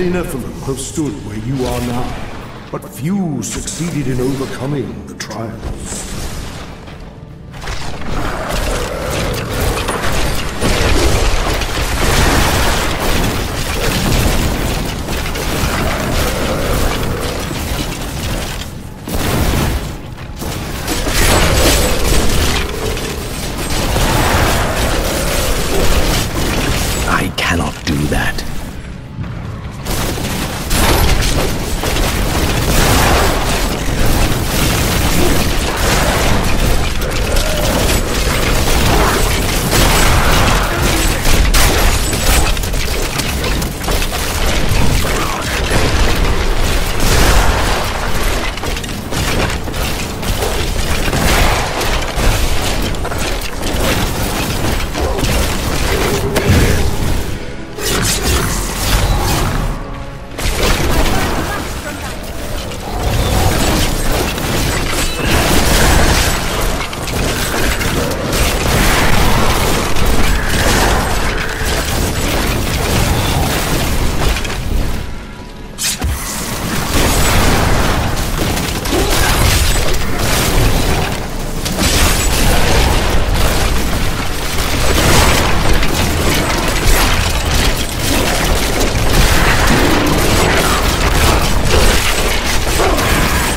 Many Nephilim have stood where you are now, but few succeeded in overcoming the trials.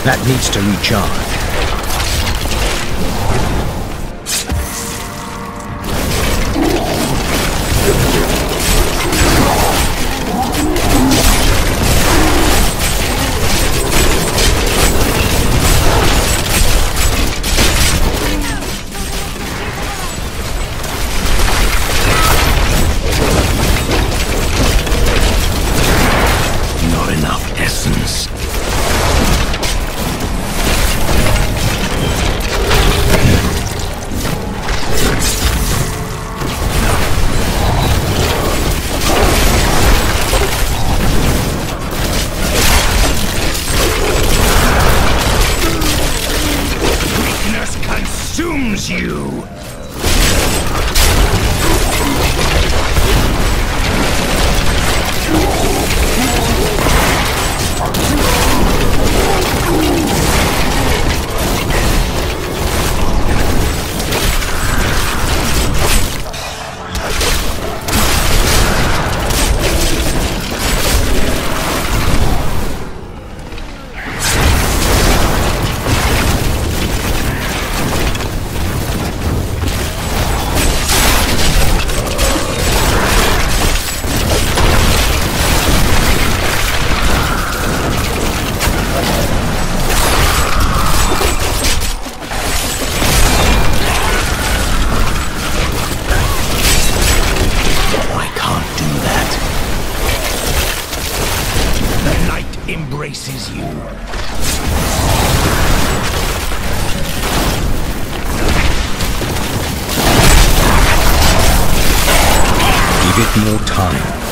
That needs to recharge. Embraces you. Give it more time.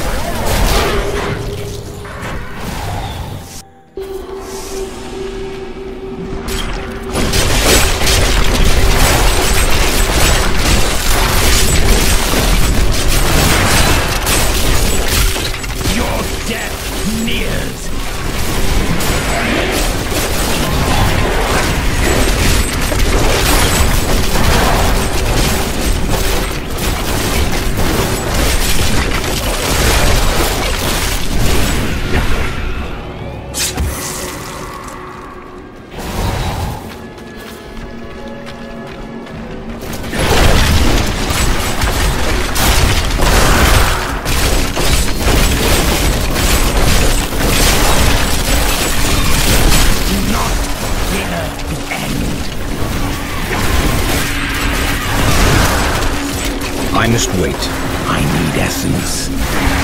I must wait. I need essence.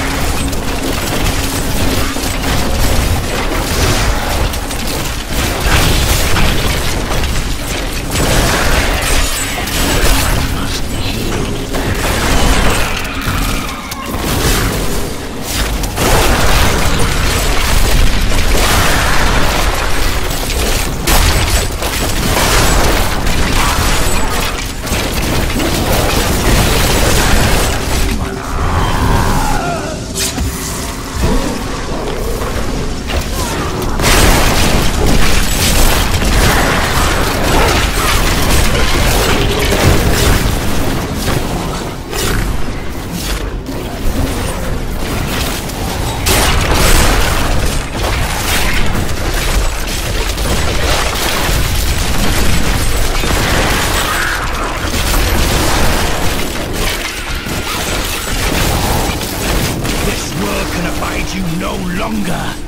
Longer.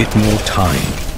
It more time.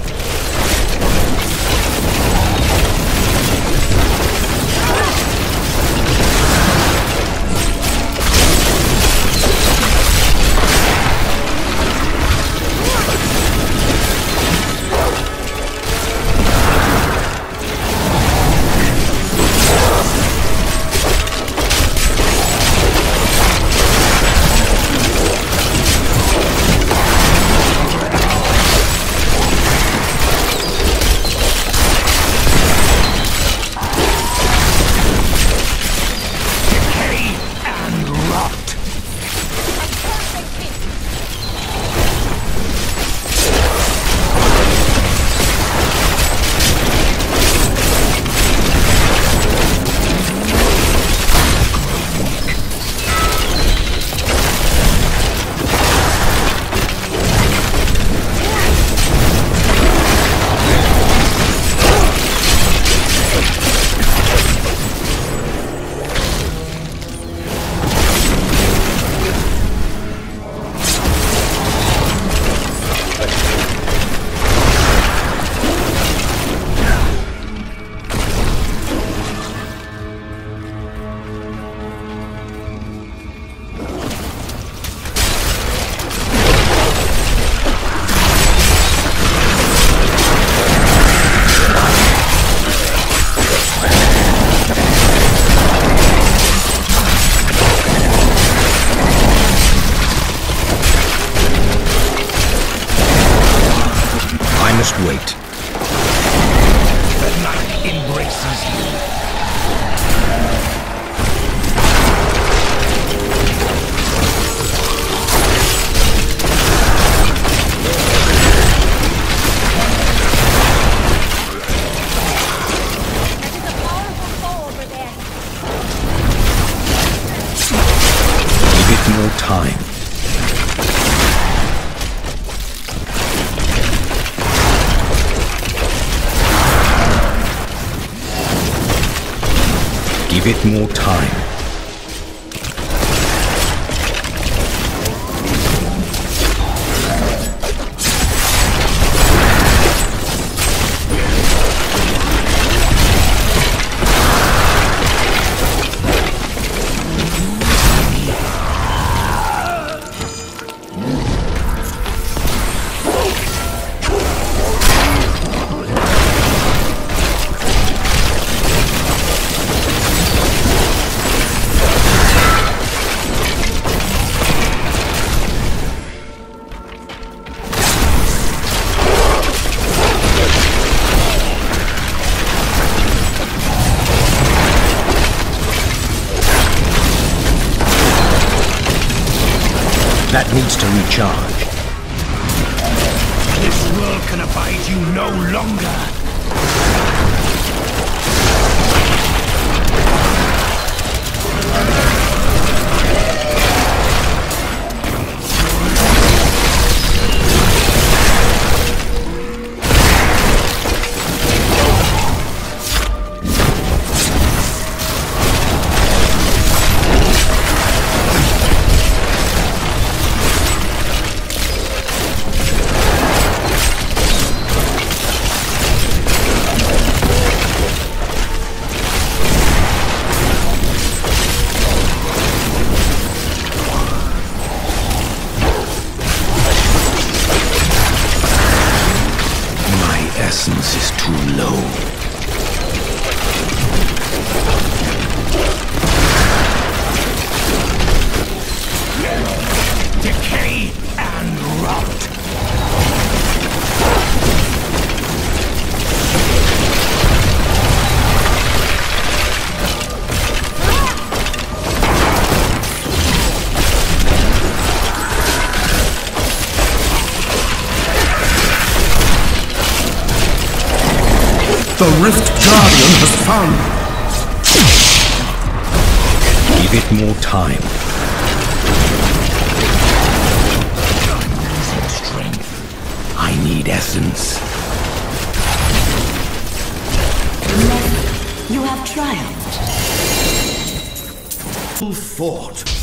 Give it more time. That needs to recharge. This world can abide you no longer. Guardian Give it more time. Strength. I need essence. You have triumphed. fought.